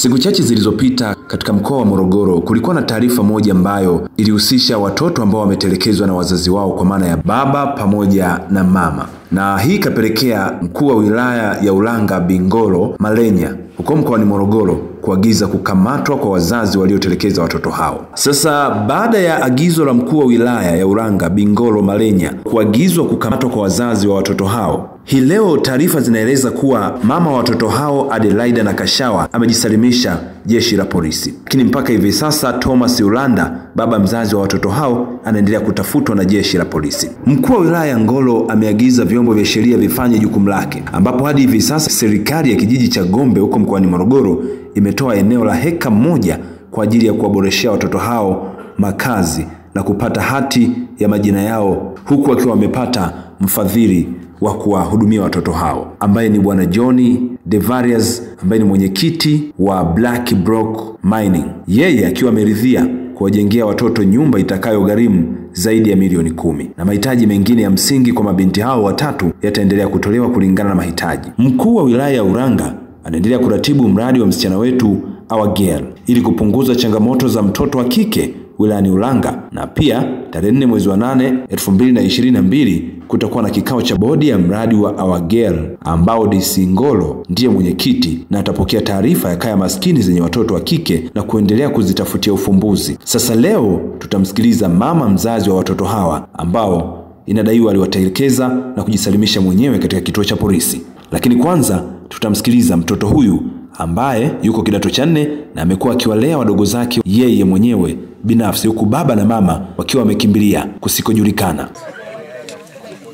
Siku chache zilizopita katika mkoa wa Morogoro kulikuwa na taarifa moja ambayo ilihusisha watoto ambao wametelekezwa na wazazi wao kwa maana ya baba pamoja na mama, na hii ikapelekea mkuu wa wilaya ya Ulanga Bingolo Malenya huko mkoani Morogoro kuagiza kukamatwa kwa wazazi waliotelekeza watoto hao. Sasa baada ya agizo la mkuu wa wilaya ya Ulanga Bingolo Malenya kuagizwa kukamatwa kwa wazazi wa watoto hao, hii leo taarifa zinaeleza kuwa mama wa watoto hao Adelaida na Kashawa amejisalimisha jeshi la polisi, lakini mpaka hivi sasa Thomas Ulanda, baba mzazi wa watoto hao, anaendelea kutafutwa na jeshi la polisi. Mkuu wa wilaya ya Ngolo ameagiza vyombo vya sheria vifanye jukumu lake, ambapo hadi hivi sasa serikali ya kijiji cha Gombe huko mkoani Morogoro imetoa eneo la heka moja kwa ajili ya kuwaboreshea watoto hao makazi na kupata hati ya majina yao, huku wakiwa wamepata mfadhili wa kuwahudumia watoto hao. Ambaye ni bwana John Devarius ambaye ni mwenyekiti wa Black Block Mining, yeye akiwa ameridhia kuwajengea watoto nyumba itakayogharimu zaidi ya milioni kumi. Na mahitaji mengine ya msingi kwa mabinti hao watatu yataendelea kutolewa kulingana na mahitaji. Mkuu wa wilaya ya Uranga anaendelea kuratibu mradi wa msichana wetu Our Girl. Ili kupunguza changamoto za mtoto wa kike wilayani Ulanga, na pia tarehe nne mwezi wa nane elfu mbili na ishirini na mbili kutakuwa na kikao cha bodi ya mradi wa Our Girl ambao DC Ngolo ndiye mwenyekiti na atapokea taarifa ya kaya maskini zenye watoto wa kike na kuendelea kuzitafutia ufumbuzi. Sasa leo tutamsikiliza mama mzazi wa watoto hawa ambao inadaiwa aliwatelekeza na kujisalimisha mwenyewe katika kituo cha polisi, lakini kwanza tutamsikiliza mtoto huyu ambaye yuko kidato cha nne na amekuwa akiwalea wadogo zake yeye mwenyewe binafsi, huku baba na mama wakiwa wamekimbilia kusikojulikana.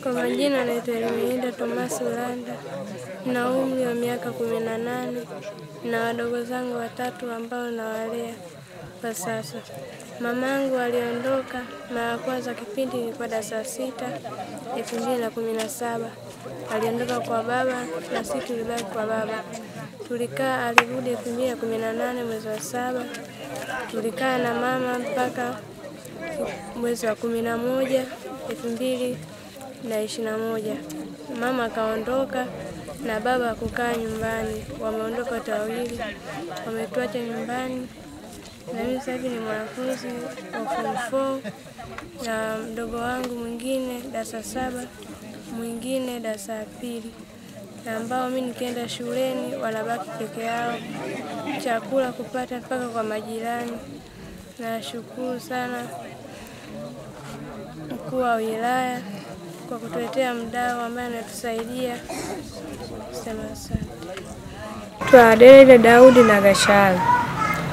Kwa majina naitwa Elmeida Thomas Ulanda, na umri wa miaka kumi na nane na wadogo zangu watatu ambao nawalea kwa sasa. Mamangu aliondoka mara ya kwanza kipindi ilikuwa darasa sita elfu mbili na kumi na saba aliondoka kwa baba na sisi tulibaki kwa baba. Tulikaa, alirudi elfu mbili na kumi na nane mwezi wa saba. Tulikaa na mama mpaka mwezi wa kumi na moja elfu mbili na ishirini na moja. Mama akaondoka na baba kukaa nyumbani, wameondoka wote wawili, wametuacha nyumbani. Na mimi sasa hivi ni mwanafunzi wa form 4 na mdogo wangu mwingine darasa saba, mwingine darasa ya pili, na ambao mimi nikienda shuleni wanabaki peke yao, chakula kupata mpaka kwa majirani. Nashukuru sana mkuu wa wilaya kwa kutuletea mdau ambaye anatusaidia. Sema asante. Twa Adelaida Daudi na Gashara,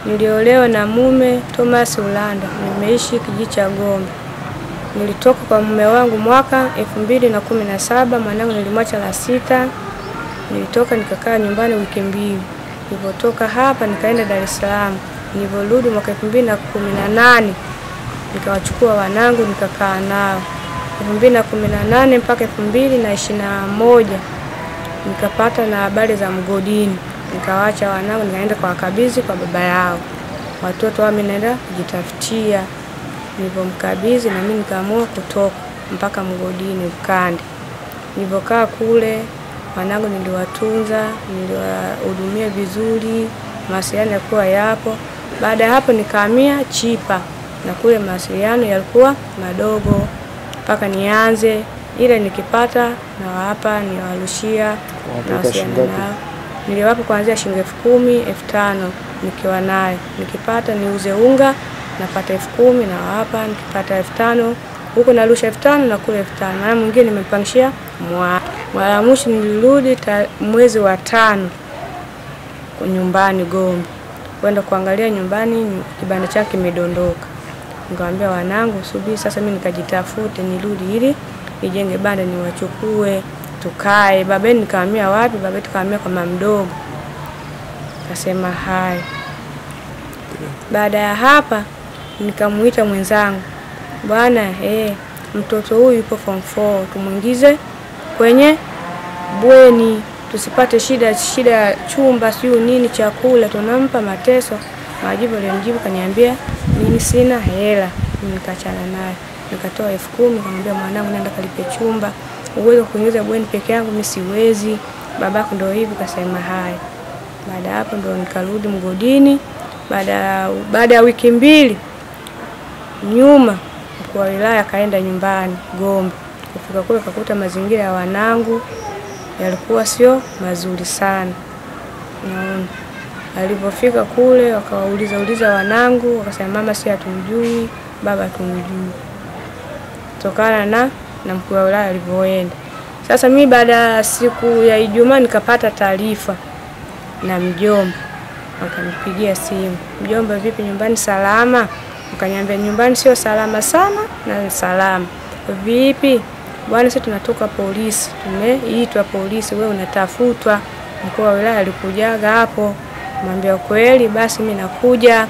Niliolewa na mume Thomas Ulanda, nimeishi kijiji cha Gombe. Nilitoka kwa mume wangu mwaka elfu mbili na kumi na saba. Mwanangu nilimwacha la sita, nilitoka nikakaa nyumbani wiki mbili. Nilipotoka hapa nikaenda Dar es Salaam. Niliporudi mwaka elfu mbili na kumi na nane nikawachukua wanangu nikakaa nao elfu mbili na kumi na nane mpaka elfu mbili na ishirini na moja nikapata na habari za mgodini nikawacha wanangu nikaenda kwa wakabizi kwa baba yao. Watoto wao mimi naenda kujitafutia. Nilipomkabidhi na mimi nikaamua kutoka mpaka mgodini Ukande. Nilipokaa kule wanangu niliwatunza, niliwahudumia vizuri, mawasiliano yalikuwa yapo. Baada ya hapo nikahamia Chipa na kule mawasiliano yalikuwa madogo mpaka nianze. Ile nikipata na wapa niwarushia nawasiliana nao niliwapa kuanzia shilingi elfu kumi elfu tano nikiwa naye. Nikipata niuze unga napata elfu kumi na wapa nikipata elfu tano huko narusha elfu tano na kule elfu tano mara mwingine nimepangishia mwa mara mwisho nilirudi mwezi wa tano nyumbani Gombe kwenda kuangalia nyumbani kibanda chake kimedondoka nikamwambia wanangu subiri sasa mimi nikajitafute nirudi ili nijenge banda niwachukue tukae. Babeni nikahamia wapi? Babe tukahamia kwa mama mdogo. Kasema hai. Baada ya hapa nikamuita mwenzangu, bwana eh, mtoto huyu yupo form 4 tumwingize kwenye bweni tusipate shida shida ya chumba siyo nini chakula tunampa mateso. Majibu aliyomjibu kaniambia mimi sina hela. Nikachana naye nikatoa elfu kumi nikamwambia mwanangu, nenda kalipe chumba uweze kuingiza bweni peke yangu, mimi siwezi. Babako ndio hivi kasema haya. Baada hapo ndo nikarudi mgodini. Baada baada ya wiki mbili nyuma, mkuu wa wilaya akaenda nyumbani Gombe. Kufika kule kakuta mazingira ya wanangu yalikuwa sio mazuri sana. Naona alipofika kule wakawauliza uliza wanangu, wakasema mama si hatumjui, baba hatumjui, kutokana na na mkuu wa wilaya alivyoenda. Sasa mimi baada ya siku ya Ijumaa nikapata taarifa na mjomba, akanipigia simu, mjomba, vipi nyumbani salama? Akaniambia nyumbani sio salama sana na salama. Vipi bwana, sisi tunatoka polisi, tumeitwa polisi, wewe unatafutwa. Mkuu wa wilaya alikujaga hapo, mwambia kweli, basi mimi nakuja.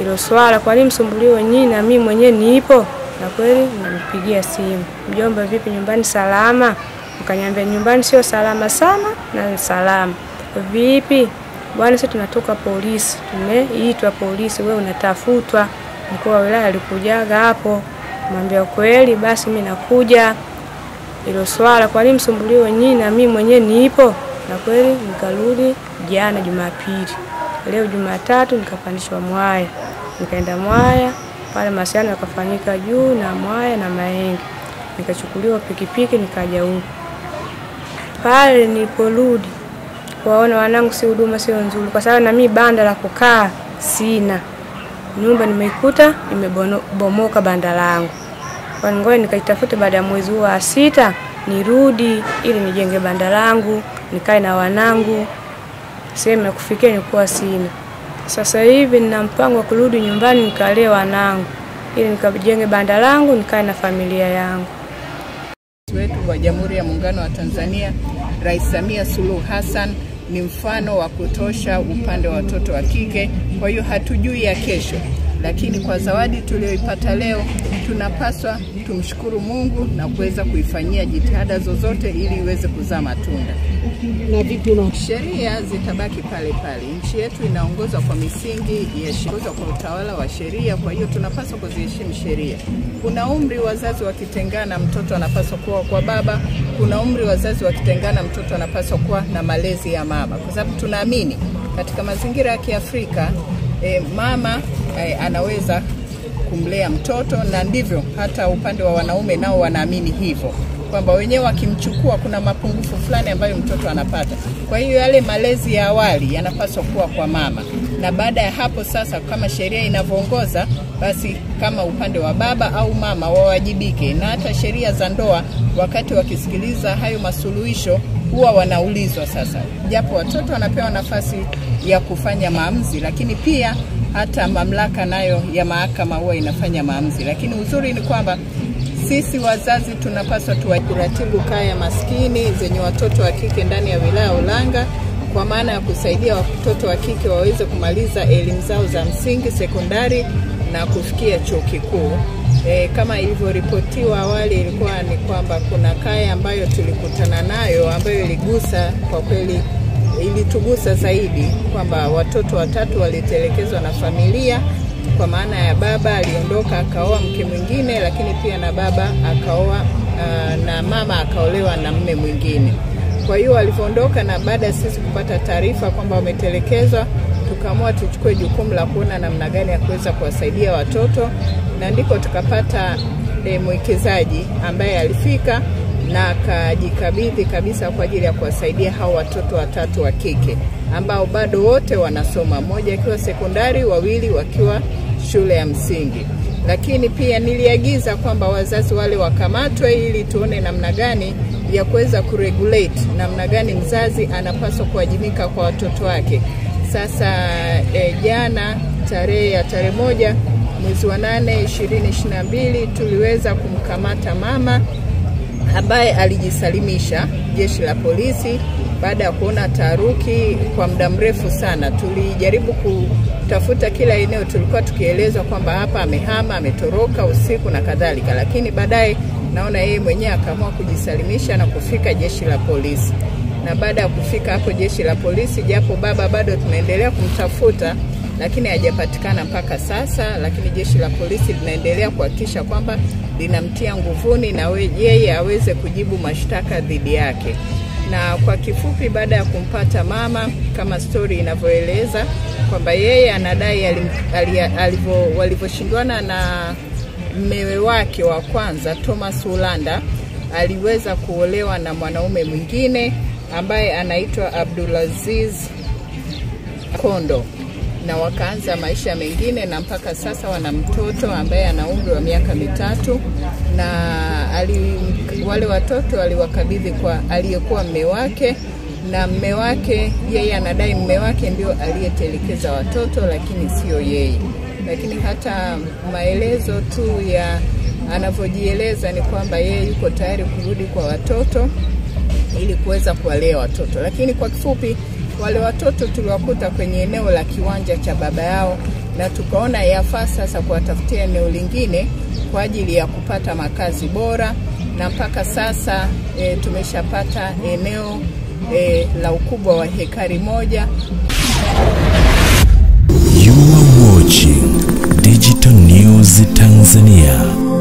Ilo swala, kwa nini msumbuliwe nyinyi na mimi mwenyewe nipo? Na kweli nampigia simu, mjomba, vipi nyumbani salama? Akaniambia nyumbani sio salama sana na salama. Vipi bwana, sisi tunatoka polisi, tumeitwa polisi, wewe unatafutwa. Mkuu wa wilaya alikujaga hapo, mwambia kweli, basi mimi nakuja. Ilo swala, kwa nini msumbuliwe nyinyi na mimi mwenyewe nipo? Na kweli nikarudi jana Jumapili. Leo Jumatatu nikapandishwa Mwaya, nikaenda Mwaya pale masiano yakafanyika juu na Mwaya na Mahenge, nikachukuliwa pikipiki nikaja huku. Pale niliporudi kuwaona wanangu, si huduma sio nzuri, kwa sababu na mimi banda la kukaa sina, nyumba nimeikuta imebomoka banda langu, kwa ngoja nikaitafute baada ya mwezi huu wa sita nirudi ili nijenge banda langu nikae na wanangu. Sehemu ya kufikia nilikuwa sina. Sasa hivi nina mpango wa kurudi nyumbani nikalee wanangu ili nikajenge banda langu nikae na familia yangu. wetu wa Jamhuri ya Muungano wa Tanzania Rais Samia Suluhu Hassan ni mfano wa kutosha upande wa watoto wa kike. Kwa hiyo hatujui ya kesho, lakini kwa zawadi tulioipata leo tunapaswa tumshukuru Mungu na kuweza kuifanyia jitihada zozote ili iweze kuzaa matunda. na vipi una Sheria zitabaki pale pale. Nchi yetu inaongozwa kwa misingi ya sheria, kwa utawala wa sheria. Kwa hiyo tunapaswa kuziheshimu sheria. Kuna umri wazazi wakitengana, mtoto anapaswa kuwa kwa baba. Kuna umri wazazi wakitengana, mtoto anapaswa kuwa na malezi ya mama, kwa sababu tunaamini katika mazingira ya Kiafrika e, mama eh, anaweza kumlea mtoto na ndivyo hata upande wa wanaume nao wanaamini hivyo. Kwamba wenyewe wakimchukua kuna mapungufu fulani ambayo mtoto anapata. Kwa hiyo yale malezi ya awali yanapaswa kuwa kwa mama, na baada ya hapo sasa, kama sheria inavyoongoza, basi kama upande wa baba au mama wawajibike, na hata sheria za ndoa, wakati wakisikiliza hayo masuluhisho huwa wanaulizwa sasa, japo watoto wanapewa nafasi ya kufanya maamuzi, lakini pia hata mamlaka nayo ya mahakama huwa inafanya maamuzi, lakini uzuri ni kwamba sisi wazazi tunapaswa tuwajiratibu kaya maskini zenye watoto wa kike ndani ya wilaya ya Ulanga kwa maana ya kusaidia watoto wa kike waweze kumaliza elimu zao za msingi, sekondari na kufikia chuo kikuu. E, kama ilivyoripotiwa awali ilikuwa ni kwamba kuna kaya ambayo tulikutana nayo ambayo iligusa kwa kweli ilitugusa zaidi kwamba watoto watatu walitelekezwa na familia kwa maana ya baba aliondoka akaoa mke mwingine, lakini pia na baba akaoa uh, na mama akaolewa na mme mwingine. Kwa hiyo walivyoondoka, na baada ya sisi kupata taarifa kwamba wametelekezwa, tukaamua tuchukue jukumu la kuona namna gani ya kuweza kuwasaidia watoto, na ndiko tukapata e, mwekezaji ambaye alifika na akajikabidhi kabisa kwa ajili ya kuwasaidia hao watoto watatu wa kike ambao bado wote wanasoma, mmoja akiwa sekondari, wawili wakiwa shule ya msingi. Lakini pia niliagiza kwamba wazazi wale wakamatwe ili tuone namna gani ya kuweza kuregulate namna gani mzazi anapaswa kuwajibika kwa watoto wake. Sasa e, jana tarehe ya tarehe moja mwezi wa nane ishirini ishirini na mbili tuliweza kumkamata mama ambaye alijisalimisha jeshi la polisi baada ya kuona taharuki kwa muda mrefu sana. Tulijaribu kutafuta kila eneo, tulikuwa tukielezwa kwamba hapa amehama, ametoroka usiku na kadhalika, lakini baadaye naona yeye mwenyewe akaamua kujisalimisha na kufika jeshi la polisi. Na baada ya kufika hapo jeshi la polisi, japo baba bado tunaendelea kumtafuta lakini hajapatikana mpaka sasa, lakini jeshi la polisi linaendelea kuhakikisha kwamba linamtia nguvuni na yeye aweze kujibu mashtaka dhidi yake. na kwa kifupi, baada ya kumpata mama kama stori inavyoeleza kwamba yeye anadai walivyoshindwana na mmewe wake wa kwanza Thomas Ulanda aliweza kuolewa na mwanaume mwingine ambaye anaitwa Abdulaziz Kondo na wakaanza maisha mengine, na mpaka sasa wana mtoto ambaye ana umri wa miaka mitatu, na ali, wale watoto aliwakabidhi kwa aliyekuwa mme wake, na mme wake yeye anadai mme wake ndio aliyetelekeza watoto, lakini sio yeye. Lakini hata maelezo tu ya anavyojieleza ni kwamba yeye yuko tayari kurudi kwa watoto ili kuweza kuwalea watoto, lakini kwa kifupi wale watoto tuliwakuta kwenye eneo la kiwanja cha baba yao, na tukaona yafaa sasa kuwatafutia eneo lingine kwa ajili ya kupata makazi bora, na mpaka sasa e, tumeshapata eneo e, la ukubwa wa hekari moja. You are watching Digital News Tanzania.